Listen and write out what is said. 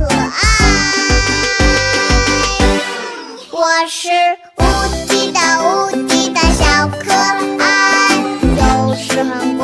可爱我是无敌的无敌的小可爱有时很